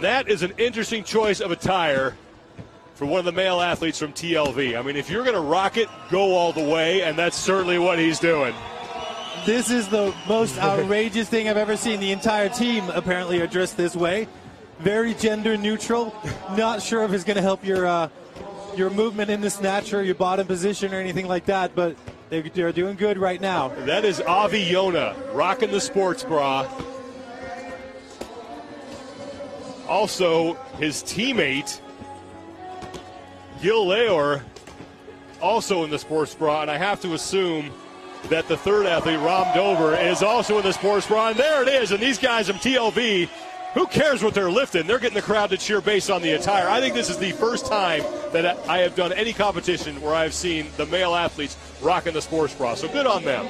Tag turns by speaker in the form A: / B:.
A: that is an interesting choice of attire for one of the male athletes from TLV. I mean, if you're going to rock it, go all the way, and that's certainly what he's doing.
B: This is the most outrageous thing I've ever seen. The entire team apparently are dressed this way. Very gender neutral. Not sure if it's going to help your uh, your movement in the snatch or your bottom position or anything like that, but they're doing good right now.
A: That is Avi Yona rocking the sports bra. Also, his teammate, Gil Leor, also in the sports bra, and I have to assume that the third athlete, Rom Dover, is also in the sports bra. And there it is. And these guys from TLV, who cares what they're lifting? They're getting the crowd to cheer based on the attire. I think this is the first time that I have done any competition where I've seen the male athletes rocking the sports bra. So good on them.